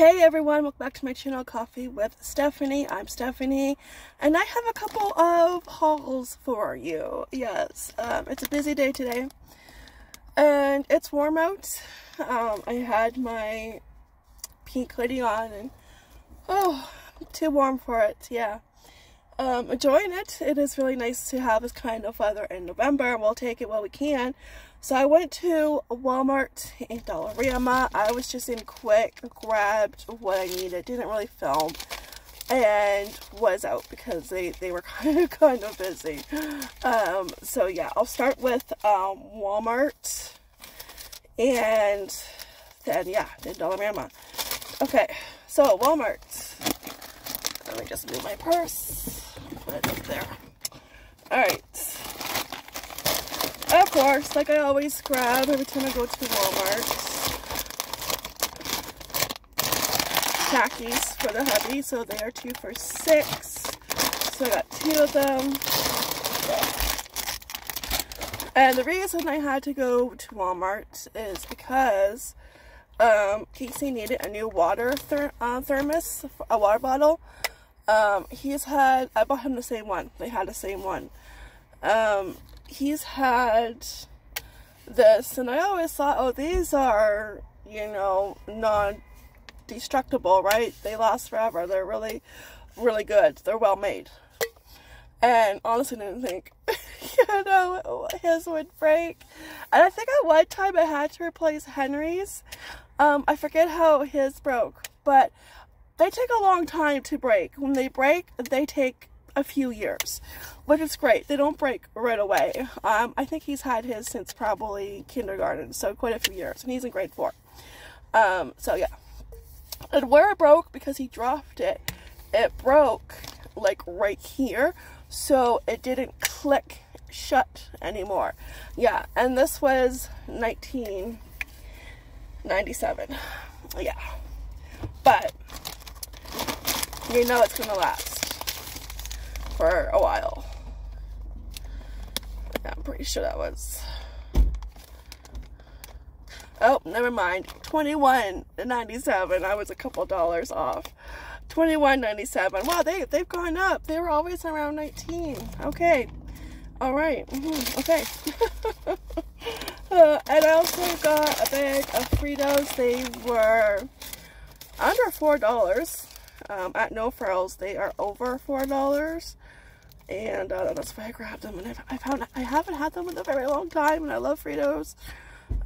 Hey everyone, welcome back to my channel Coffee with Stephanie. I'm Stephanie and I have a couple of hauls for you. Yes, um, it's a busy day today and it's warm out. Um, I had my pink hoodie on and oh, too warm for it, yeah. Um, enjoying it. It is really nice to have this kind of weather in November. We'll take it while we can. So I went to Walmart and Dollarama. I was just in quick, grabbed what I needed, didn't really film, and was out because they, they were kind of kind of busy. Um, so yeah, I'll start with um, Walmart and then yeah, then Dollarama. Okay, so Walmart. Let me just move my purse. Put it up there. Alright. Of course, like I always grab every time I go to Walmart. Khakis for the hubby, so they are two for six. So I got two of them. And the reason I had to go to Walmart is because um, Casey needed a new water ther uh, thermos, a water bottle. Um, he's had, I bought him the same one. They had the same one. Um, he's had this and I always thought, oh, these are, you know, non-destructible, right? They last forever. They're really, really good. They're well made. And honestly, didn't think, you know, his would break. And I think at one time I had to replace Henry's. Um, I forget how his broke, but they take a long time to break. When they break, they take a few years, which is great. They don't break right away. Um, I think he's had his since probably kindergarten, so quite a few years, and he's in grade four. Um, so yeah. And where it broke, because he dropped it, it broke like right here, so it didn't click shut anymore. Yeah, and this was 1997. Yeah. But, you know it's gonna last for a while. Yeah, I'm pretty sure that was. Oh, never mind. Twenty one ninety seven. I was a couple dollars off. Twenty one ninety seven. Wow, they they've gone up. They were always around nineteen. Okay. All right. Mm -hmm. Okay. uh, and I also got a bag of Fritos. They were under four dollars. Um, at No Frills, they are over four dollars and uh, that's why I grabbed them. And I've, I found I haven't had them in a very long time, and I love Fritos.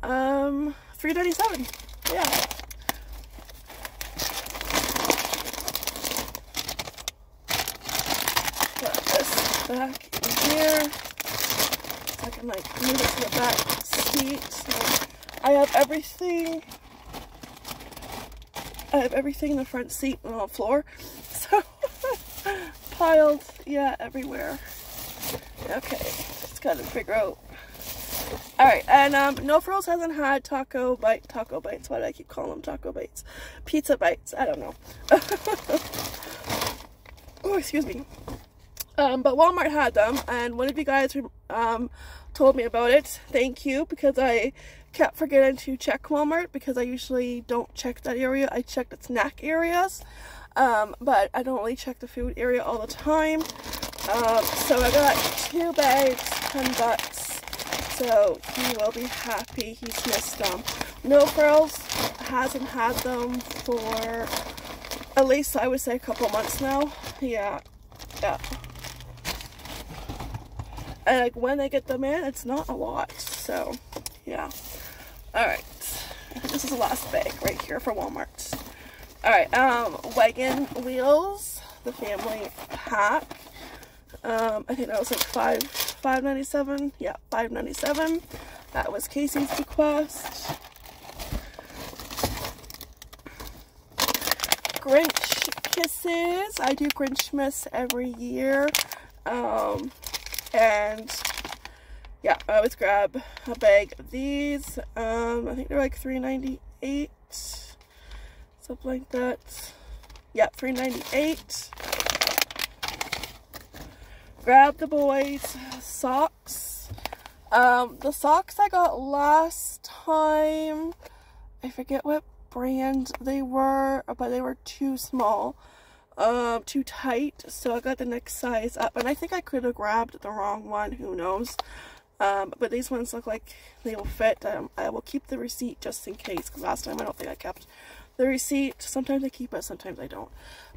Um, three ninety seven. Yeah. Put this back in here. I can like move it to the back seat. So I have everything. I have everything in the front seat and on the floor. So piled, yeah, everywhere. Okay, just gotta figure out. Alright, and um, No Frills hasn't had taco bite, taco bites, why do I keep calling them taco bites? Pizza bites, I don't know. oh, excuse me. Um, but Walmart had them, and one of you guys um, told me about it. Thank you, because I kept forgetting to check Walmart, because I usually don't check that area. I check the snack areas. Um, but I don't really check the food area all the time. Um, so I got two bags, 10 bucks. So he will be happy he's missed them. No Frills hasn't had them for at least I would say a couple months now. Yeah. Yeah. And like when they get them in, it's not a lot. So yeah. Alright. This is the last bag right here for Walmart. Alright, um, wagon wheels, the family pack. Um, I think that was like five five ninety seven. Yeah, five ninety seven. That was Casey's request. Grinch kisses. I do Grinchmas every year. Um, and yeah, I always grab a bag of these. Um, I think they're like three ninety eight Something like that. Yeah, 398 Grab the boys socks. Um, the socks I got last time, I forget what brand they were, but they were too small, um, too tight. So I got the next size up, and I think I could have grabbed the wrong one. Who knows? Um, but these ones look like they will fit. Um, I will keep the receipt just in case, because last time I don't think I kept the receipt. Sometimes I keep it, sometimes I don't.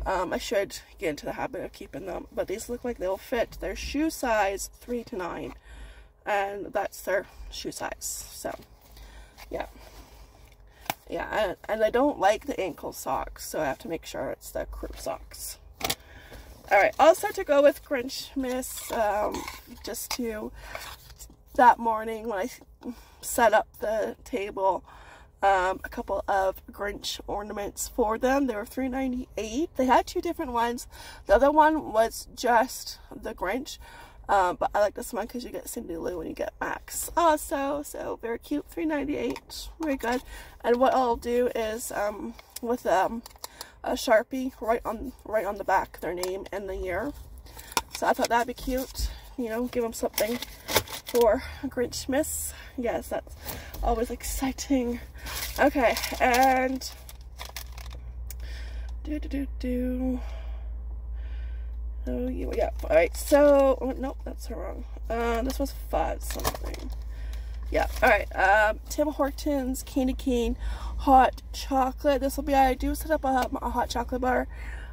Um, I should get into the habit of keeping them, but these look like they'll fit. They're shoe size 3 to 9, and that's their shoe size. So, yeah. Yeah, and, I don't like the ankle socks, so I have to make sure it's the crew socks. Alright, also to go with Grinchmas, um, just to that morning when I set up the table, um, a couple of Grinch ornaments for them. They were $3.98. They had two different ones. The other one was just the Grinch. Um, but I like this one because you get Cindy Lou and you get Max. Also, so very cute. $3.98. Very good. And what I'll do is um, with um, a Sharpie right on right on the back, their name and the year. So I thought that'd be cute. You know, give them something for Grinchmas. Yes, that's always exciting. Okay, and do do do do. Oh yeah, all right. So oh, nope, that's wrong. Uh, this was five something. Yeah, all right. Um, Tim Hortons candy cane hot chocolate. This will be I do set up a, a hot chocolate bar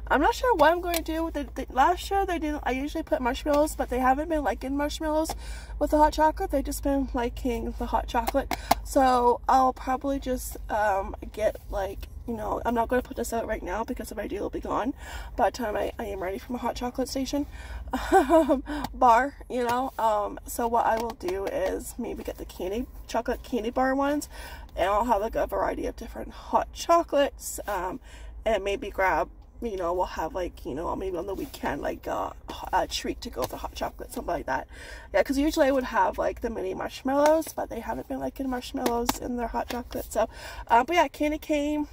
I'm not sure what I'm going to do. The, the, last year they didn't. I usually put marshmallows, but they haven't been liking marshmallows with the hot chocolate. They've just been liking the hot chocolate. So I'll probably just um, get like you know, I'm not going to put this out right now because the idea will be gone by the time I, I am ready from a hot chocolate station bar, you know. Um, so what I will do is maybe get the candy, chocolate candy bar ones and I'll have like a variety of different hot chocolates um, and maybe grab you know, we'll have like, you know, maybe on the weekend, like uh, a treat to go with the hot chocolate, something like that. Yeah, because usually I would have like the mini marshmallows, but they haven't been liking marshmallows in their hot chocolate. So, uh, but yeah, candy cane,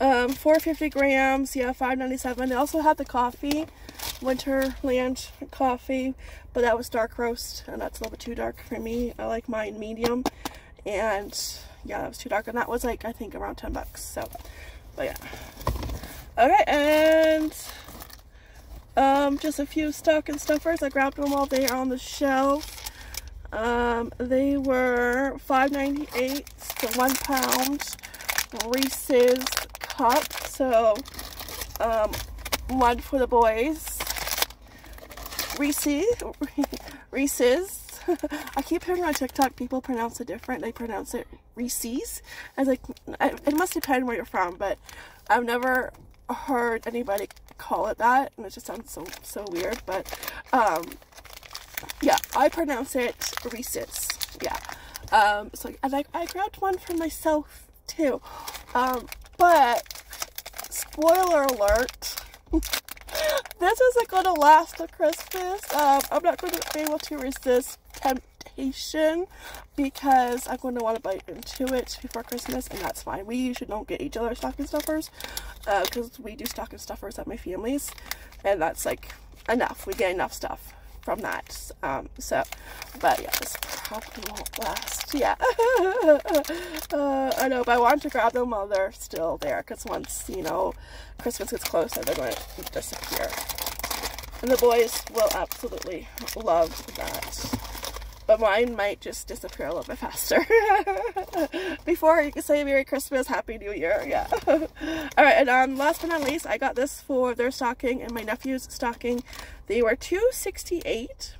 um, 450 grams, yeah, 5.97. They also had the coffee, Winterland coffee, but that was dark roast, and that's a little bit too dark for me. I like mine medium, and yeah, that was too dark, and that was like, I think around 10 bucks, so, but yeah. Okay, and um, just a few stocking stuffers. I grabbed them while they are on the shelf. Um, they were $5.98 to one pound Reese's cup. So, um, one for the boys. Reese's, Reese's. I keep hearing on TikTok people pronounce it different. They pronounce it Reese's. I was like, it must depend where you're from, but I've never heard anybody call it that and it just sounds so so weird but um yeah i pronounce it Reese's yeah. Um so and I, I grabbed one for myself too. Um but spoiler alert this isn't gonna last till christmas. Um i'm not gonna be able to resist temp temptation because I'm going to want to bite into it before Christmas and that's fine. We usually don't get each other stocking stuffers because uh, we do stocking stuffers at my family's and that's like enough. We get enough stuff from that. Um, so, but yeah, this probably won't last. Yeah. uh, I know, but I want to grab them while they're still there because once, you know, Christmas gets closer, they're going to disappear. And the boys will absolutely love that but mine might just disappear a little bit faster. Before you can say Merry Christmas, Happy New Year, yeah. Alright, and um, last but not least, I got this for their stocking and my nephew's stocking. They were 268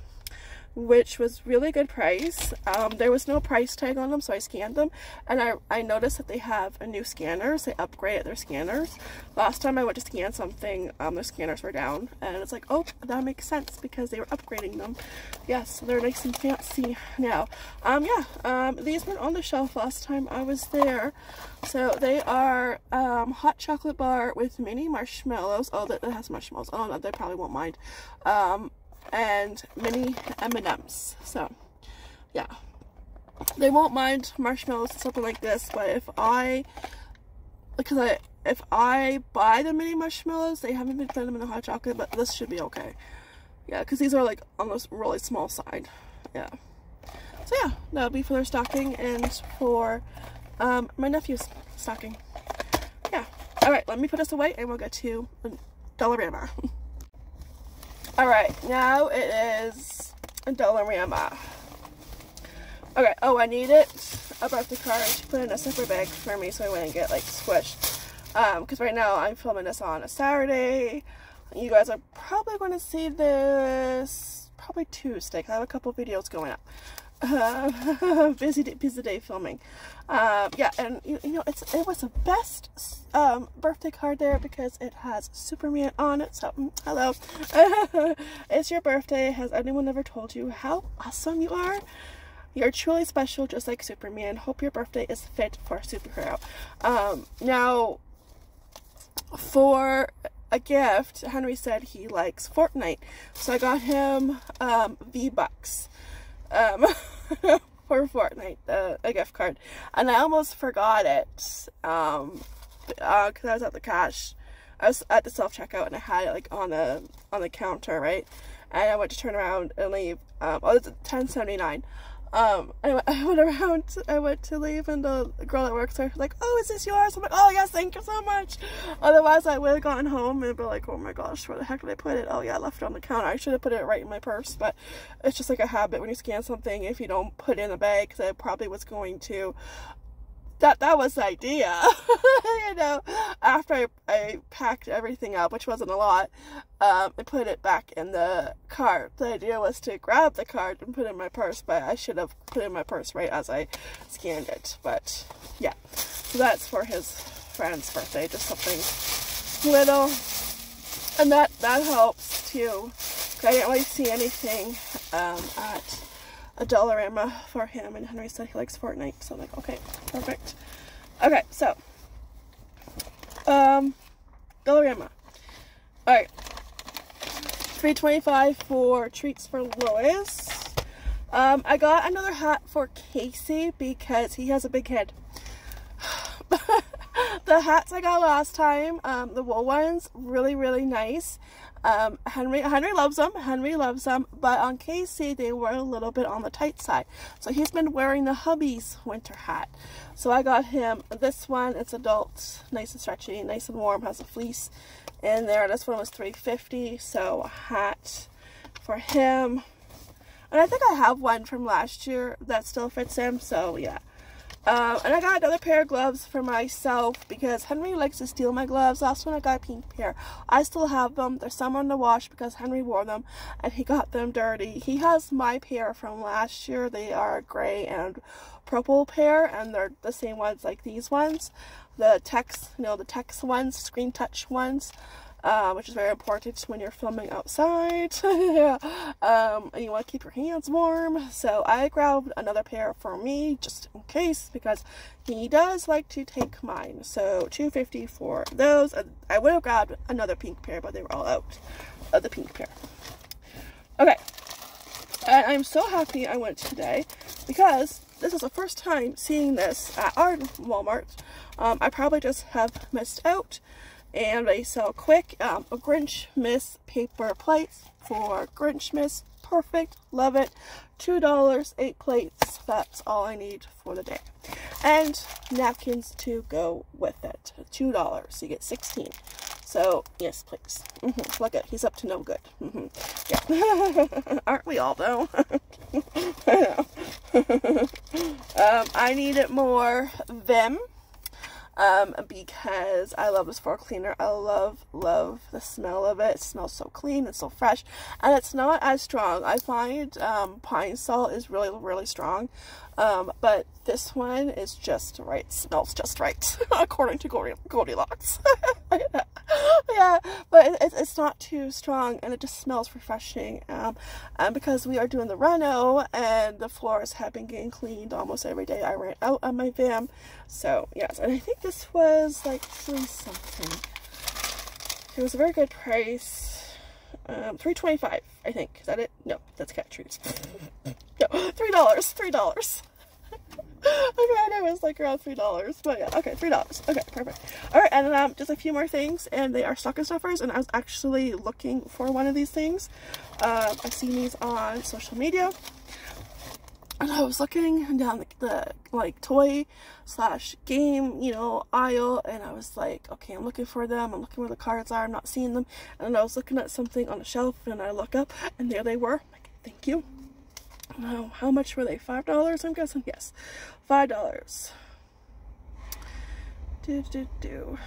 which was really good price. Um, there was no price tag on them, so I scanned them. And I, I noticed that they have a new scanner, scanners. They upgraded their scanners. Last time I went to scan something, um, their scanners were down. And it's like, oh, that makes sense because they were upgrading them. Yes, they're nice and fancy now. Um, yeah, um, these were on the shelf last time I was there. So they are um, hot chocolate bar with mini marshmallows. Oh, that, that has marshmallows. Oh, no, they probably won't mind. Um, and mini M&Ms. So, yeah. They won't mind marshmallows something like this, but if I, because I, if I buy the mini marshmallows, they haven't been putting them in the hot chocolate, but this should be okay. Yeah, because these are like almost really small side. Yeah. So yeah, that'll be for their stocking and for um, my nephew's stocking. Yeah. All right, let me put this away and we'll get to Dollarama. All right, now it is Dollarama. Okay, oh, I need it. I brought the car. to put in a separate bag for me so I wouldn't get like squished. Um, because right now I'm filming this on a Saturday. You guys are probably going to see this probably Tuesday. because I have a couple videos going up. Uh, busy day, busy day filming. Um, yeah, and you, you, know it's it was the best um, birthday card there because it has Superman on it. So mm, hello, it's your birthday. Has anyone ever told you how awesome you are? You're truly special, just like Superman. Hope your birthday is fit for a superhero. Um, now, for a gift, Henry said he likes Fortnite. So I got him um, V-Bucks um, for Fortnite, uh, a gift card. And I almost forgot it um, uh, cause I was at the cash. I was at the self-checkout and I had it like on the on the counter, right? And I went to turn around and leave. Um, oh, it's 10.79 um, I went, I went around, I went to leave and the girl that works there was like, oh, is this yours? I'm like, oh yes, thank you so much. Otherwise I would have gone home and be like, oh my gosh, where the heck did I put it? Oh yeah, I left it on the counter. I should have put it right in my purse, but it's just like a habit when you scan something, if you don't put it in a bag, because I probably was going to that that was the idea you know after I, I packed everything up which wasn't a lot um, and put it back in the cart. The idea was to grab the card and put it in my purse but I should have put in my purse right as I scanned it. But yeah so that's for his friend's birthday just something little. And that that helps too. I didn't really see anything um, at a Dollarama for him, and Henry said he likes Fortnite, so I'm like, okay, perfect. Okay, so, um, Dollarama. Alright, 325 for treats for Lois. Um, I got another hat for Casey because he has a big head. the hats I got last time, um, the wool ones, really, really nice. Um, Henry Henry loves them. Henry loves them. But on Casey, they were a little bit on the tight side. So he's been wearing the hubby's winter hat. So I got him this one. It's adult, nice and stretchy, nice and warm. Has a fleece in there. This one was 350 So a hat for him. And I think I have one from last year that still fits him. So yeah. Um, and I got another pair of gloves for myself because Henry likes to steal my gloves. Last one I got a pink pair. I still have them. They're some on the wash because Henry wore them and he got them dirty. He has my pair from last year. They are a gray and purple pair and they're the same ones like these ones. The text, you know, the text ones, screen touch ones um, which is very important when you're filming outside. um, and you want to keep your hands warm. So I grabbed another pair for me just in case because he does like to take mine. So 250 for those. I would have grabbed another pink pair, but they were all out of the pink pair. Okay. And I'm so happy I went today because this is the first time seeing this at our Walmart. Um, I probably just have missed out and they sell quick um, Grinchmas paper plates for Grinchmas. Perfect. Love it. $2, 8 plates. That's all I need for the day. And napkins to go with it. $2. You get 16. So, yes, please. Mm -hmm. Look at he's up to no good. Mm -hmm. Yeah. Aren't we all, though? um, I more Vim um, because I love this floor cleaner. I love, love the smell of it. It smells so clean and so fresh, and it's not as strong. I find um, Pine-Sol is really, really strong, um, but this one is just right. Smells just right, according to Goldilocks. yeah, but it, it's not too strong, and it just smells refreshing. Um, and because we are doing the reno, and the floors have been getting cleaned almost every day, I ran out on my Vim. So yes, and I think this was like three something. It was a very good price. Um, three twenty-five, I think. Is that it? No, that's cat treats. no, three dollars. Three dollars. I thought it was like around three dollars, but yeah, okay, three dollars. Okay, perfect. All right, and then um, just a few more things, and they are stocking stuffers. And I was actually looking for one of these things. Uh, I've seen these on social media. And I was looking down the, the, like toy slash game, you know, aisle, and I was like, okay, I'm looking for them. I'm looking where the cards are. I'm not seeing them. And I was looking at something on a shelf, and I look up, and there they were. I'm like, thank you. Now, how much were they? Five dollars? I'm guessing. Yes, five dollars. Do do do.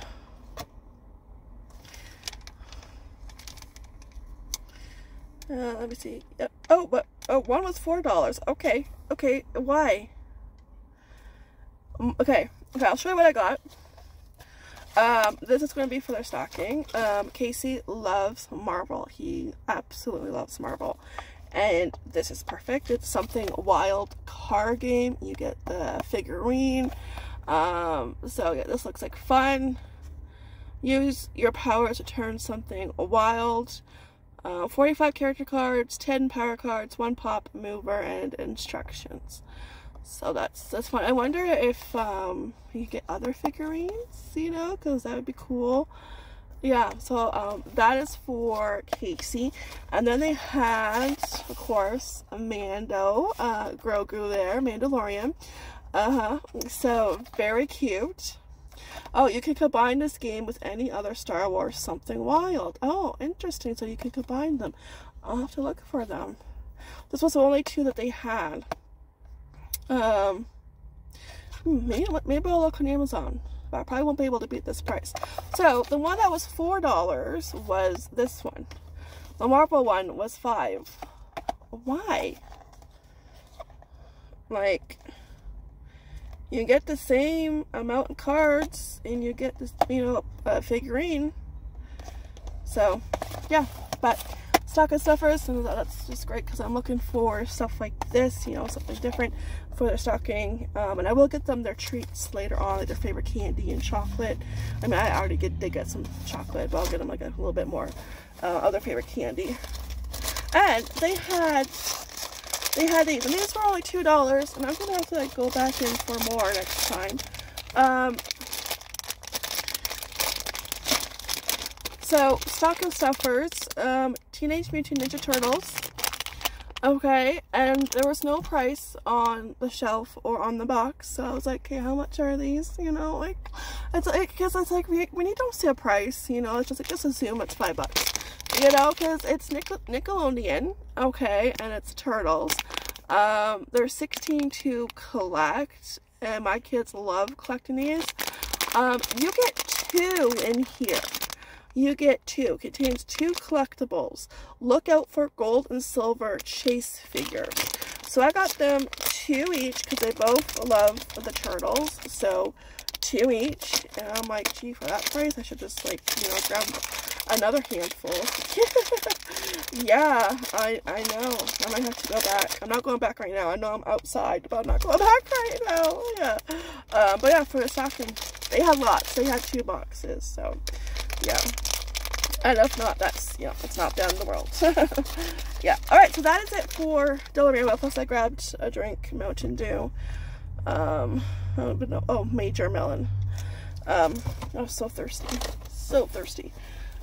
Uh, let me see. Oh, but oh, one was four dollars. Okay, okay. Why? Um, okay, okay. I'll show you what I got. Um, this is going to be for their stocking. Um, Casey loves Marvel. He absolutely loves Marvel, and this is perfect. It's something wild car game. You get the figurine. Um, so yeah, this looks like fun. Use your powers to turn something wild. Uh, 45 character cards, 10 power cards, 1 pop mover, and instructions. So that's that's fun. I wonder if um, you get other figurines, you know, because that would be cool. Yeah, so um, that is for Casey. And then they had, of course, Mando, uh, Grogu there, Mandalorian. Uh-huh. So, very cute. Oh, you can combine this game with any other Star Wars something wild. Oh, interesting. So you can combine them. I'll have to look for them. This was the only two that they had. Um, hmm, maybe, maybe I'll look on Amazon. But I probably won't be able to beat this price. So, the one that was $4 was this one. The Marvel one was 5 Why? Like you get the same amount of cards and you get this, you know, a figurine. So, yeah, but stocking stuffers, and that's just great because I'm looking for stuff like this, you know, something different for their stocking. Um, and I will get them their treats later on, like their favorite candy and chocolate. I mean, I already get, did get some chocolate, but I'll get them like a little bit more uh, other favorite candy. And they had they had these, and these were only $2, and I'm to have to like go back in for more next time. Um, so, Stocking Stuffers, um, Teenage Mutant Ninja Turtles. Okay, and there was no price on the shelf or on the box, so I was like, okay, how much are these? You know, like, it's like, because it's like, we, when you don't see a price, you know, it's just like, just assume it's five bucks you know, because it's Nickel Nickelodeon, okay, and it's Turtles. Um, they're 16 to collect, and my kids love collecting these. Um, you get two in here. You get two. Contains two collectibles. Look out for gold and silver chase figures. So I got them two each because they both love the turtles. So two each. And I'm like, gee, for that price, I should just like, you know, grab another handful. yeah, I, I know. I might have to go back. I'm not going back right now. I know I'm outside, but I'm not going back right now. Yeah. Uh, but yeah, for the stocking, they had lots. They had two boxes. So, yeah. And if not, that's, you know, it's not the end of the world. yeah. Alright, so that is it for Dollarama. Plus I grabbed a drink, Mountain Dew. Um, oh, oh Major Melon. Um, I was so thirsty. So thirsty.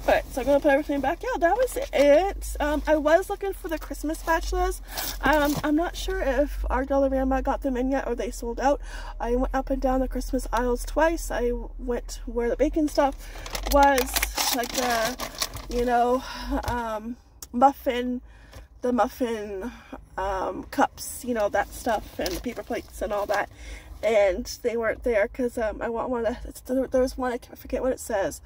Alright, so I'm to put everything back. Yeah, that was it. Um, I was looking for the Christmas spatulas. Um, I'm not sure if our Dollarama got them in yet or they sold out. I went up and down the Christmas aisles twice. I went where the bacon stuff was, like the, you know, um, muffin, the muffin um, cups, you know, that stuff, and the paper plates and all that. And they weren't there because um, I want one of the, there was one, I forget what it says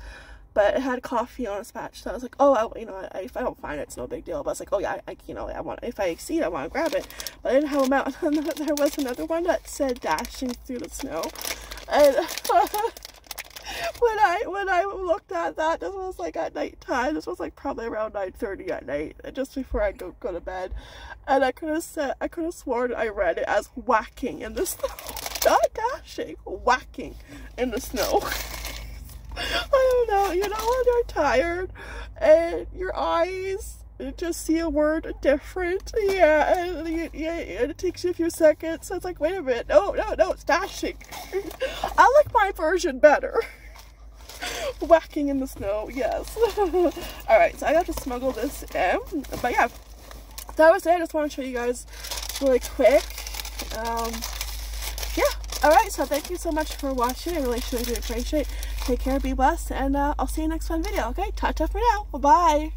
but it had coffee on its patch. So I was like, oh, I, you know, I, if I don't find it, it's no big deal. But I was like, oh yeah, I, you know, I want, if I see it, I want to grab it. But I didn't have them out. And there was another one that said dashing through the snow. And when I when I looked at that, this was like at night time. This was like probably around 9:30 at night, just before I go go to bed. And I could have said, I could have sworn I read it as whacking in the snow, not dashing, whacking in the snow. Know, you know when you're tired and your eyes just see a word different. Yeah, and, you, yeah, it takes you a few seconds. So it's like, wait a minute, no, no, no, it's dashing. I like my version better. Whacking in the snow, yes. Alright, so I got to smuggle this in. But yeah, that was it. I just want to show you guys really quick Um, yeah. All right. So thank you so much for watching. I really sure do appreciate. Take care. Be blessed, and uh, I'll see you next fun video. Okay. Ta ta for now. Bye bye.